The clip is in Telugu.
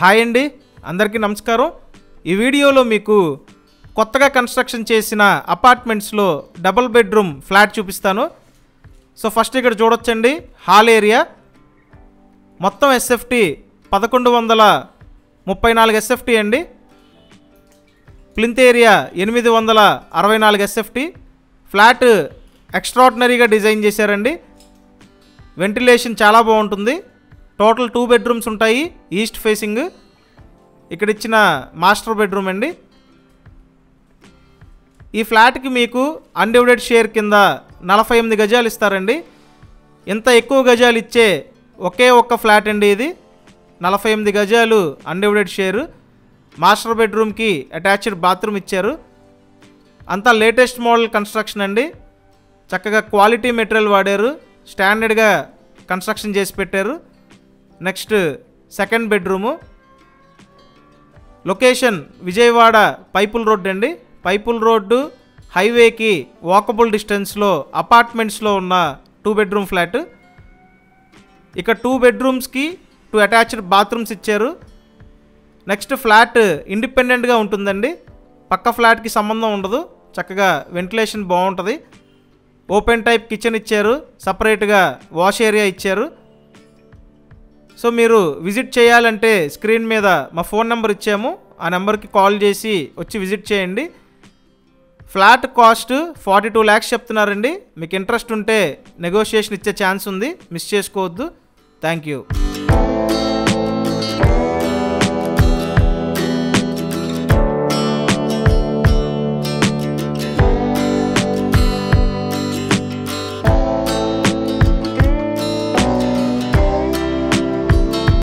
హాయ్ అండి. అందరికీ నమస్కారం. ఈ వీడియోలో మీకు కొత్తగా కన్స్ట్రక్షన్ చేసిన అపార్ట్మెంట్స్లో డబుల్ బెడ్రూమ్ ఫ్లాట్ చూపిస్తాను. సో ఫస్ట్ ఇక్కడ చూడొచ్చండి. Hall area. మొత్తం ఎస్ఎఫ్టీ పదకొండు వందల ముప్పై నాలుగు ఎస్ఎఫ్టీ అండి. ప్లింత్ ఏరియా ఎనిమిది వందల అరవై నాలుగు ఎస్ఎఫ్టీ ఫ్లాట్ ఎక్స్ట్రాడినరీగా డిజైన్ చేశారండి. వెంటిలేషన్ చాలా బాగుంటుంది. టోటల్ టూ బెడ్రూమ్స్ ఉంటాయి ఈస్ట్ ఫేసింగ్. ఇక్కడ ఇచ్చిన మాస్టర్ బెడ్రూమ్ అండి. ఈ ఫ్లాట్కి మీకు అన్డివిడెడ్ షేర్ కింద నలభై ఎనిమిది గజాలు ఇస్తారండి. ఇంత ఎక్కువ గజాలు ఇచ్చే ఒకే ఒక్క ఫ్లాట్ అండి ఇది. నలభై ఎనిమిది గజాలు అన్డివిడెడ్ షేరు. మాస్టర్ బెడ్రూమ్కి అటాచ్డ్ బాత్రూమ్ ఇచ్చారు. అంతా లేటెస్ట్ మోడల్ కన్స్ట్రక్షన్ అండి. చక్కగా క్వాలిటీ మెటీరియల్ వాడారు. స్టాండర్డ్గా కన్స్ట్రక్షన్ చేసి పెట్టారు. Next second bedroom. Location Vijayawada Pipula road అండి. పైపుల్ రోడ్డు హైవేకి వాకబుల్ డిస్టెన్స్లో అపార్ట్మెంట్స్లో ఉన్న టూ బెడ్రూమ్ ఫ్లాట్. ఇక టూ బెడ్రూమ్స్కి టూ అటాచ్డ్ బాత్రూమ్స్ ఇచ్చారు. నెక్స్ట్ ఫ్లాట్ ఇండిపెండెంట్గా ఉంటుందండి. పక్క ఫ్లాట్కి సంబంధం ఉండదు. చక్కగా వెంటిలేషన్ బాగుంటుంది. ఓపెన్ టైప్ కిచెన్ ఇచ్చారు. సపరేట్గా వాష్ ఏరియా ఇచ్చారు. సో మీరు విజిట్ చేయాలంటే స్క్రీన్ మీద మా ఫోన్ నెంబర్ ఇచ్చాము. ఆ నెంబర్కి కాల్ చేసి వచ్చి విజిట్ చేయండి. Flat cost forty two lakhs చెప్తున్నారండి. మీకు ఇంట్రెస్ట్ ఉంటే నెగోషియేషన్ ఇచ్చే ఛాన్స్ ఉంది. మిస్ చేసుకోవద్దు. Thank you